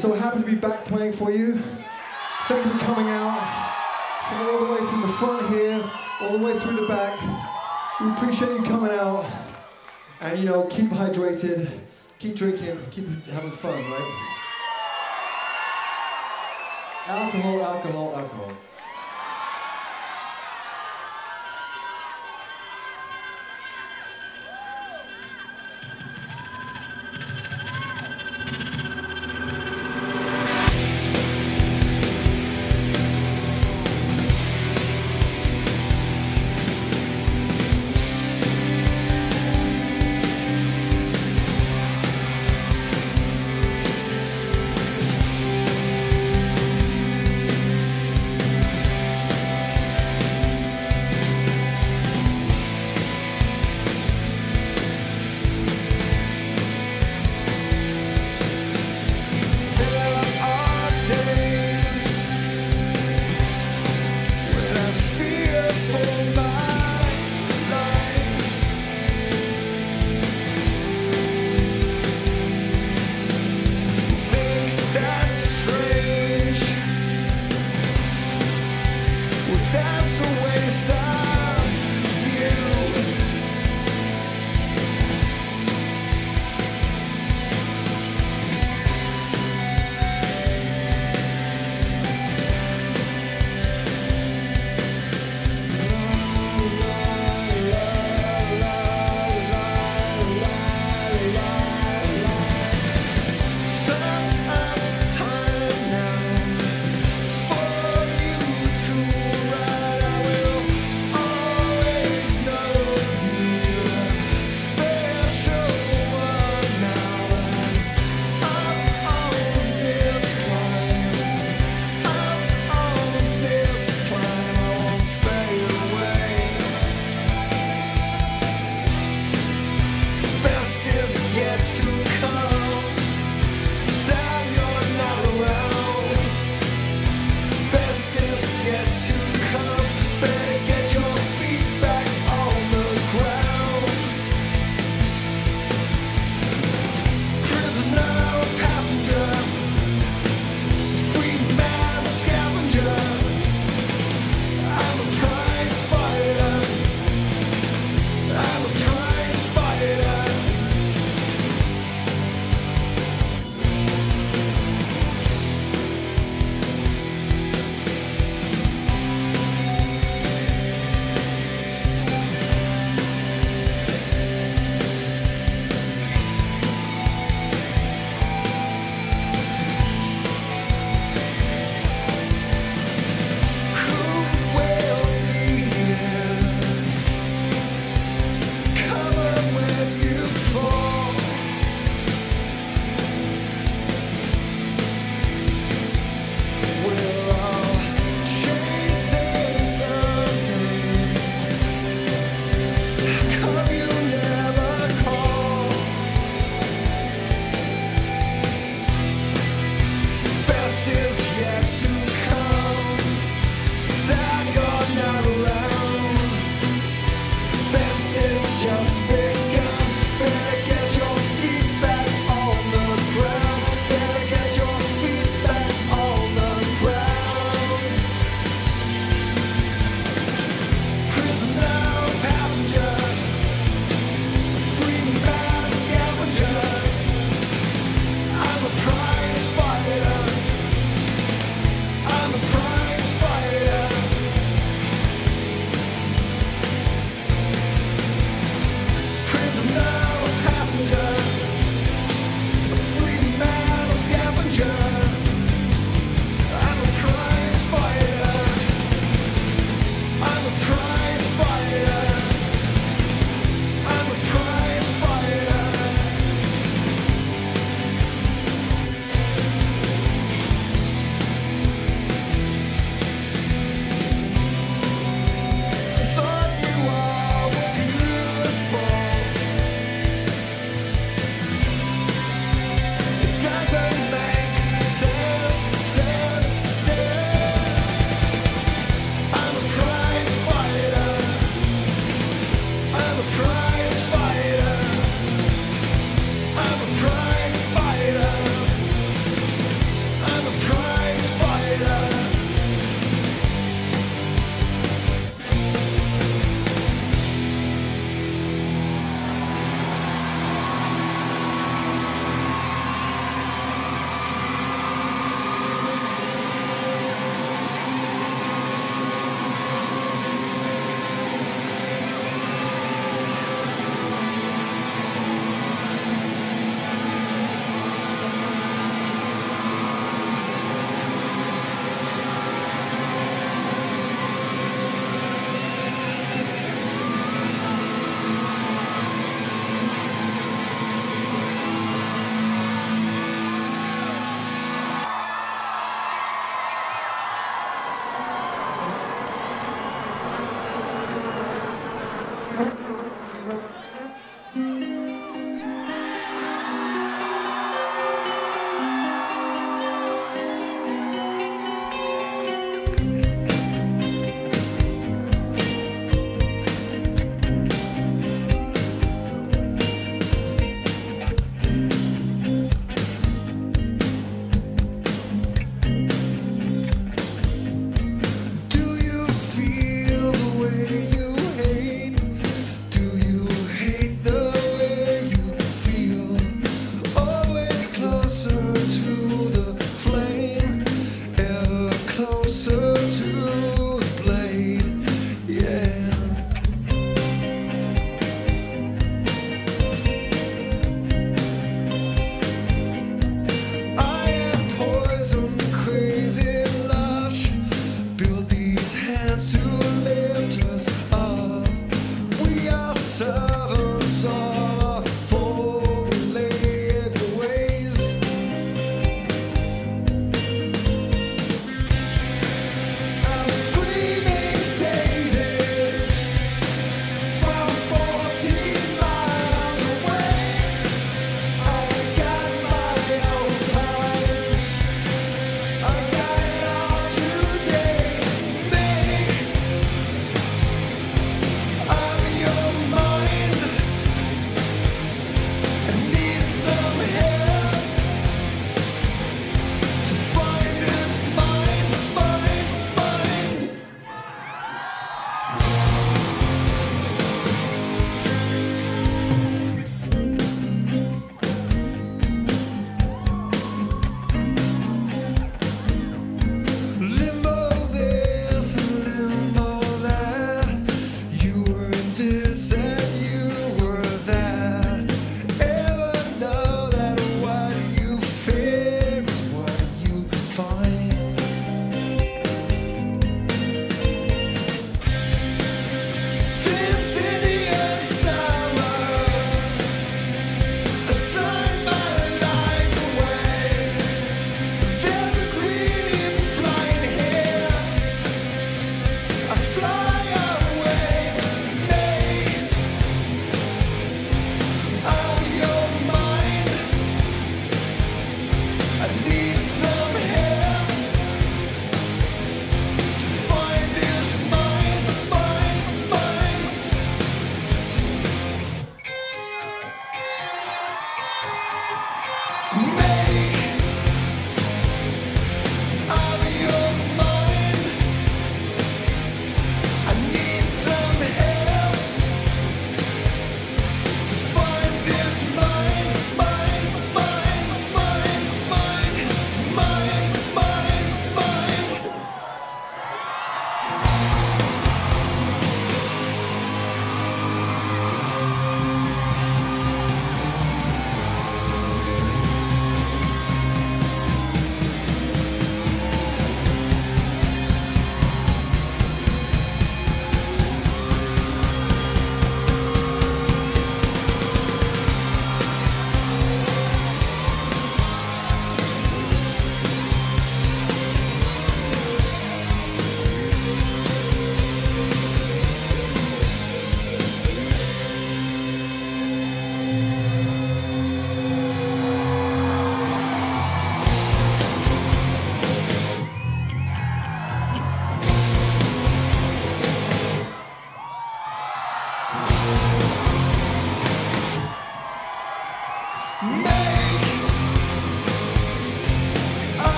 so happy to be back playing for you. Thank you for coming out from all the way from the front here, all the way through the back. We appreciate you coming out. And you know, keep hydrated, keep drinking, keep having fun, right? Alcohol, alcohol, alcohol.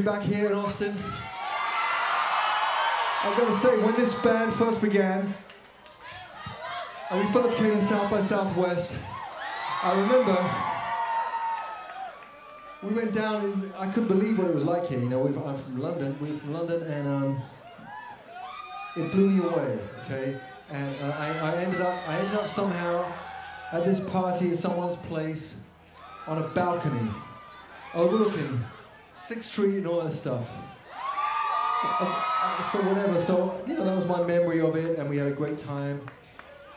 Be back here in Austin. I've gotta say, when this band first began, and we first came to South by Southwest, I remember we went down. I couldn't believe what it was like here. You know, I'm from London. We're from London, and um, it blew me away. Okay, and uh, I, I ended up. I ended up somehow at this party at someone's place on a balcony, overlooking Sixth Street and all that stuff. Uh, uh, so whatever. So you know, that was my memory of it, and we had a great time.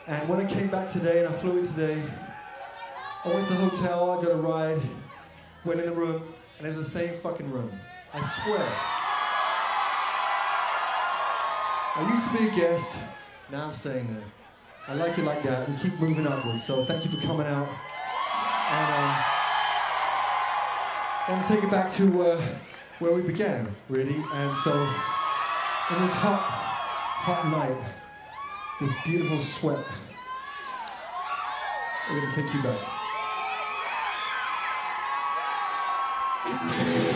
And when I came back today, and I flew in today, I went to the hotel. I got a ride. Went in the room, and it was the same fucking room. I swear. I used to be a guest. Now I'm staying there. I like it like that. We keep moving upwards. So thank you for coming out. And um, I want to take it back to uh, where we began, really. And so, in this hot, hot night, this beautiful sweat, we're going to take you back.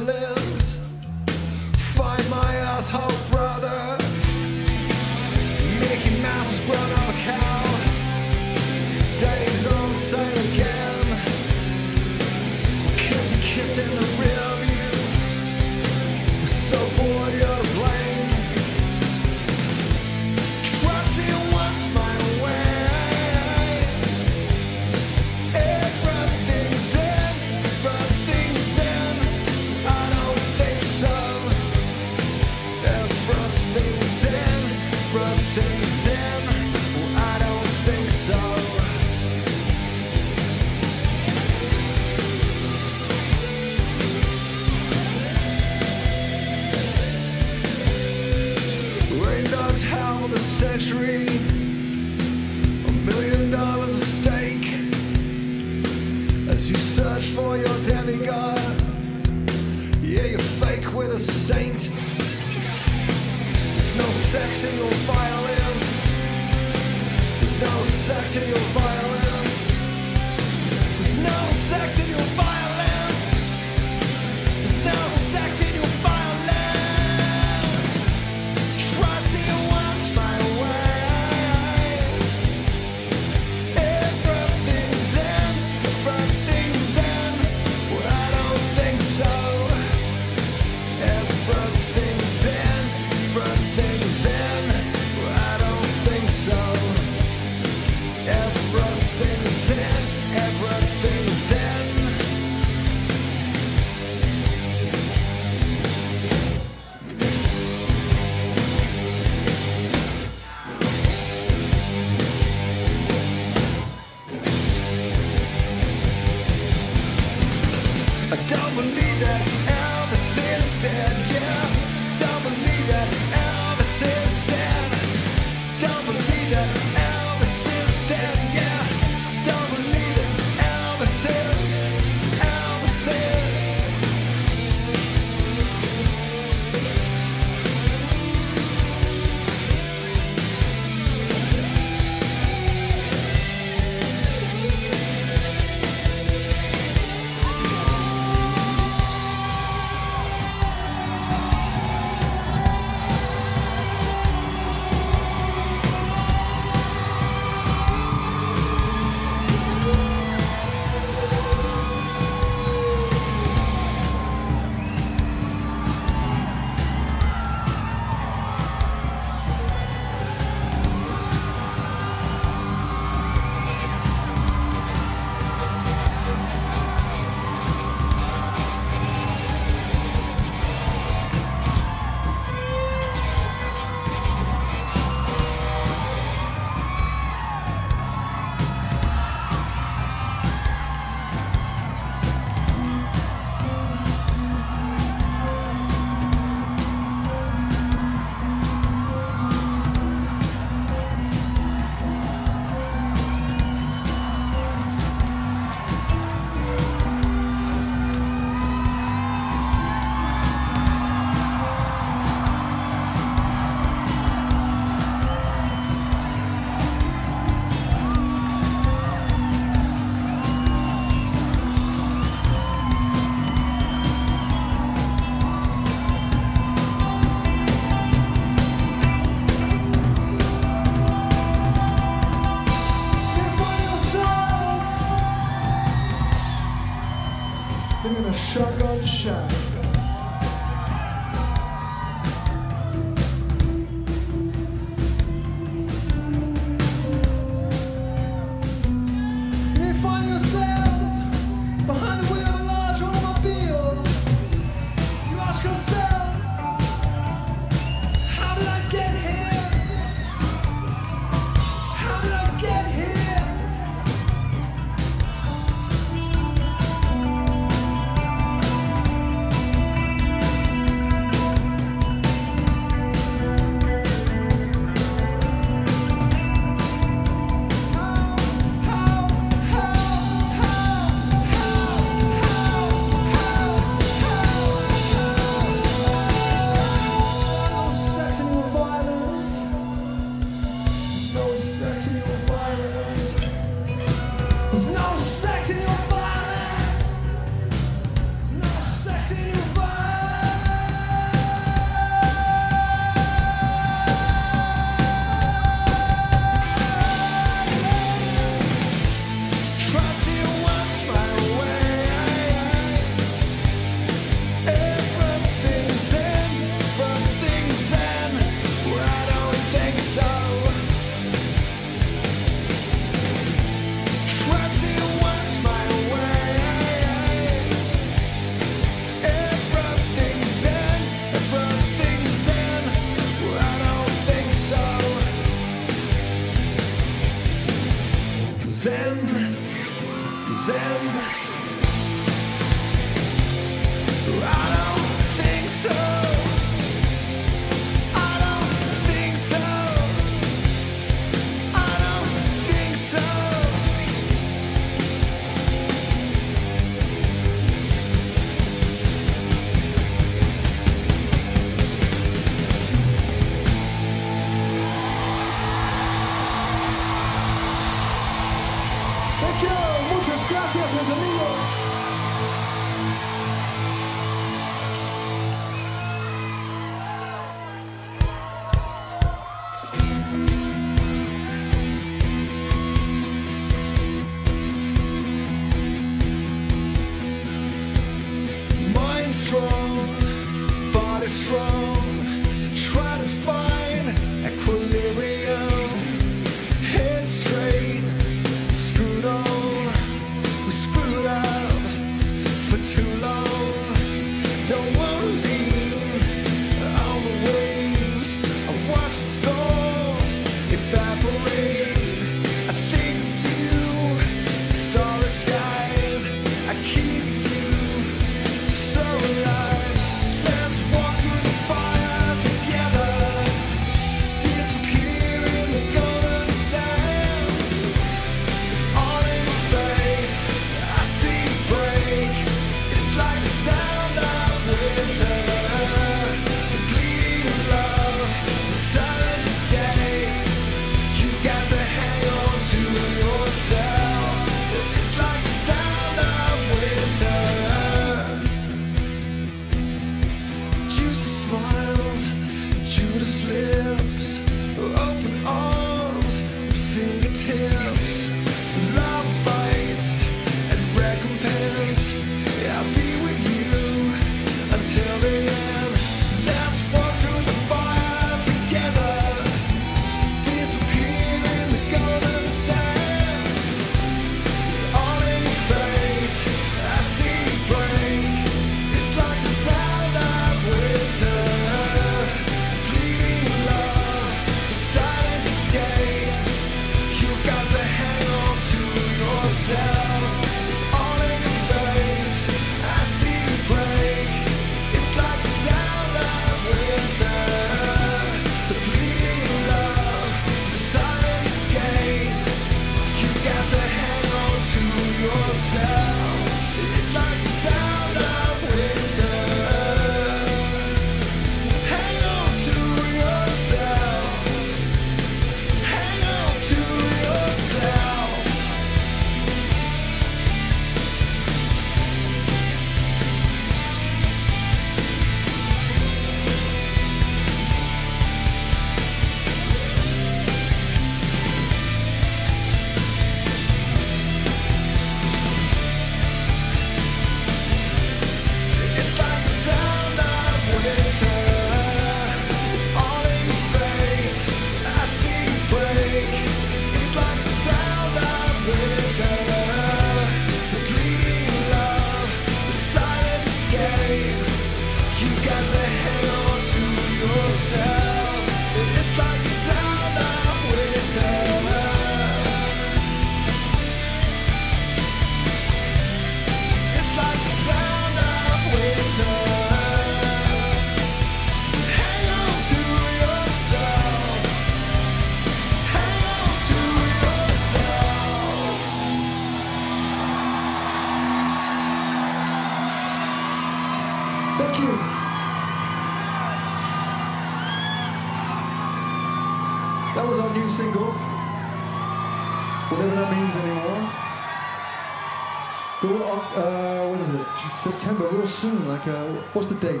Uh, what's the date?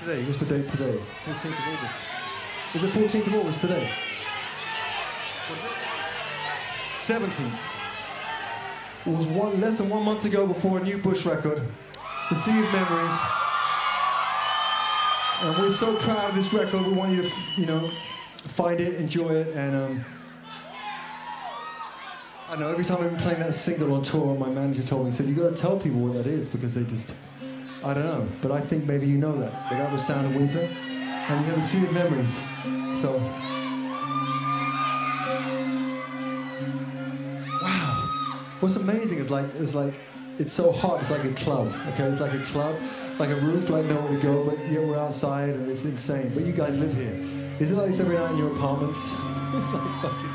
Today. What's the date today? 14th of August. Is it 14th of August today? 17th. It was one less than one month ago before a new Bush record, The Sea of Memories. And we're so proud of this record. We want you to, you know, find it, enjoy it, and um, I know every time I've been playing that single on tour, my manager told me, he said, you've got to tell people what that is because they just, I don't know. But I think maybe you know that. But that was Sound of Winter, and we have The Sea of Memories. So, wow. What's amazing is like, it's like, it's so hot, it's like a club, okay? It's like a club, like a roof, like nowhere to go, but yet we're outside and it's insane. But you guys live here. Is it like this every night in your apartments? It's like fucking.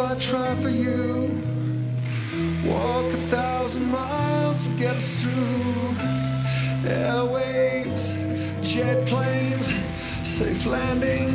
I try for you. Walk a thousand miles to get us through. Airwaves, jet planes, safe landing.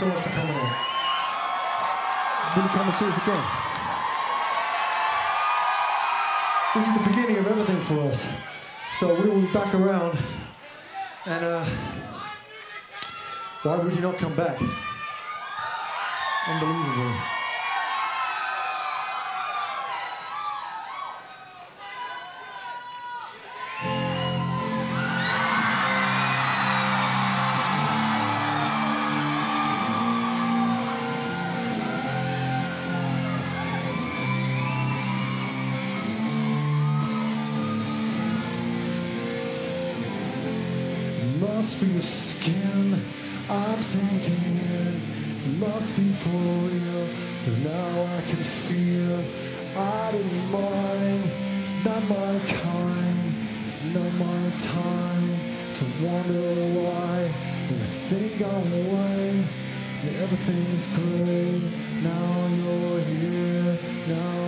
So much for coming in. Will you come and see us again? This is the beginning of everything for us. So we will be back around. And uh, why would you not come back? Must be your skin. I'm thinking it must be for real. Cause now I can feel I didn't mind. It's not my kind. It's not my time to wonder why. Everything gone away. Everything's great. Now you're here. Now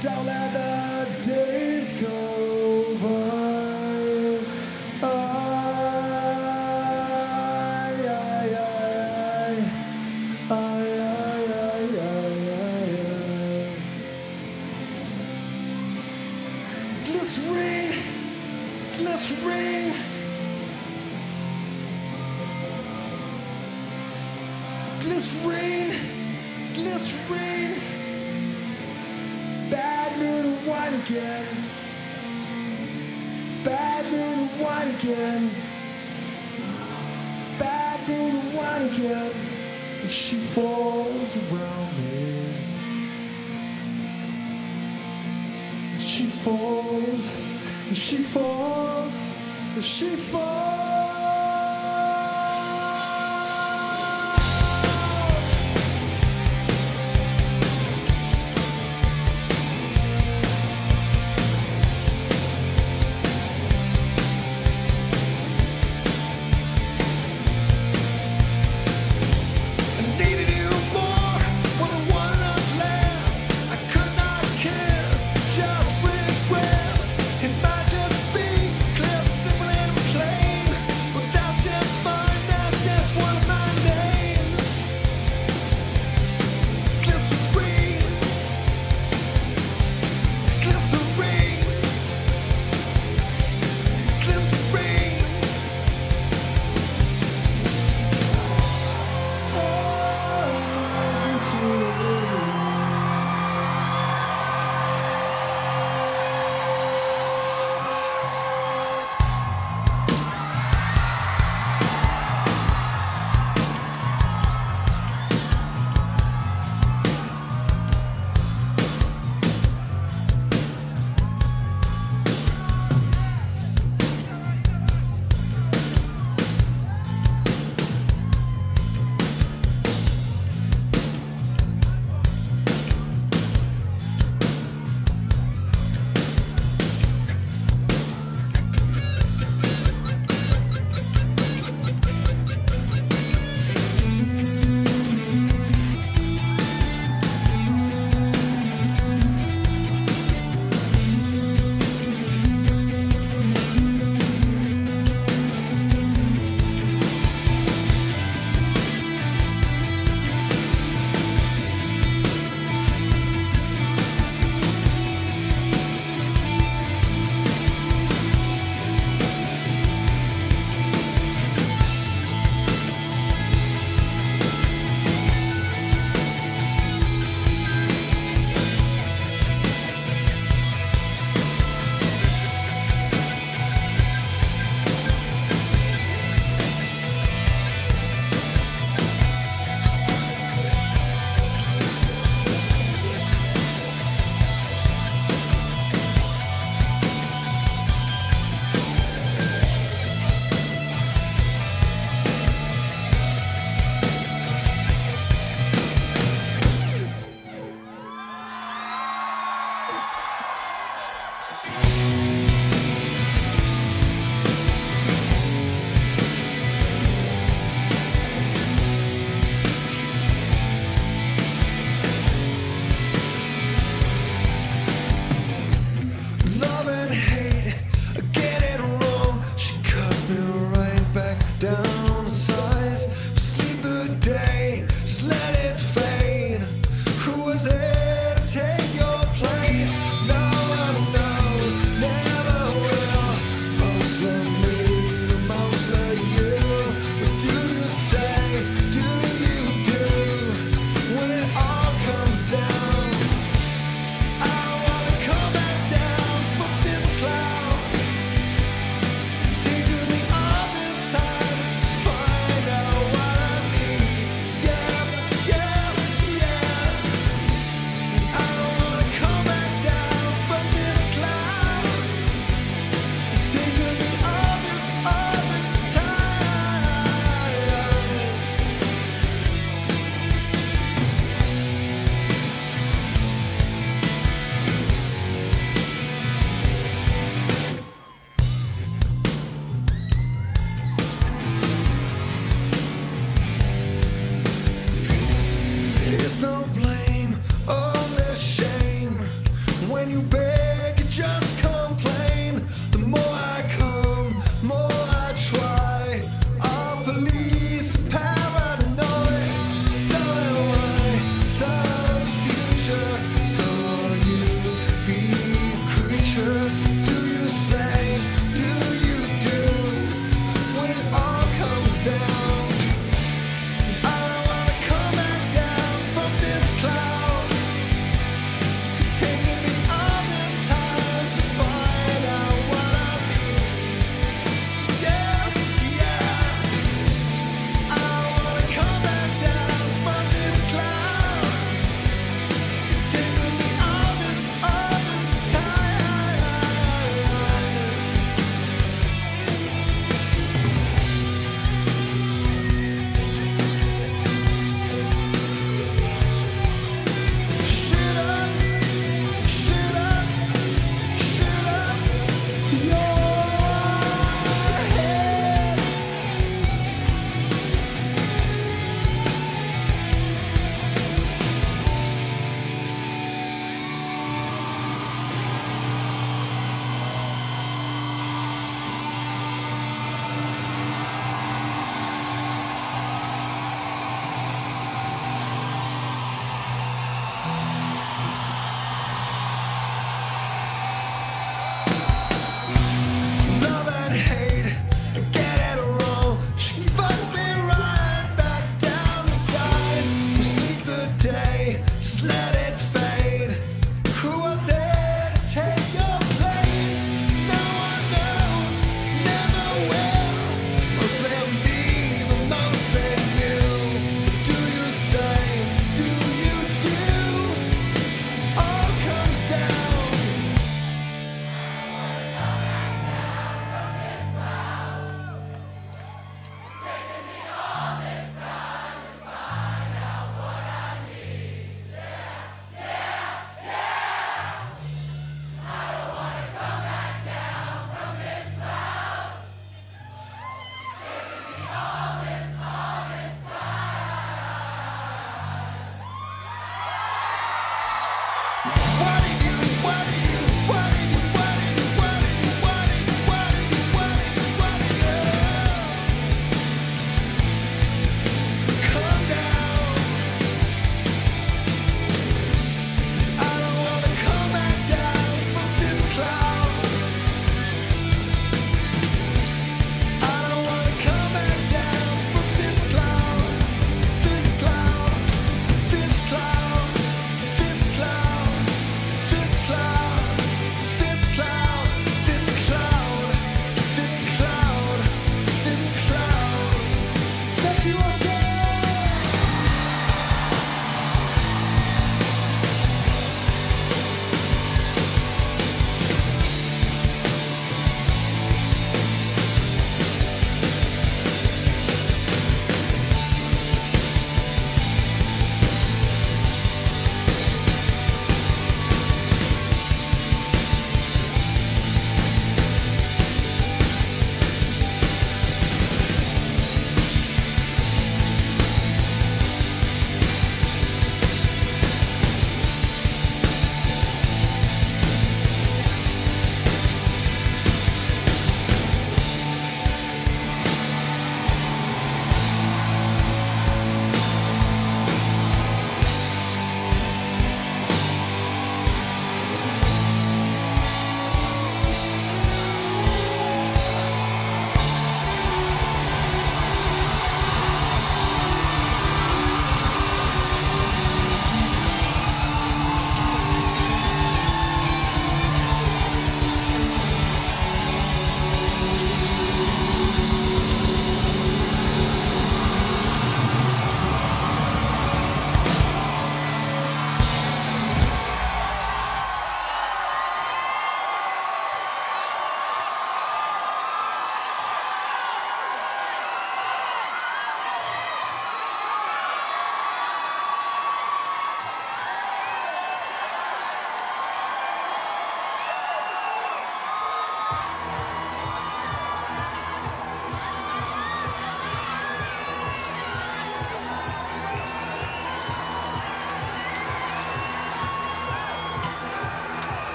Don't let the days go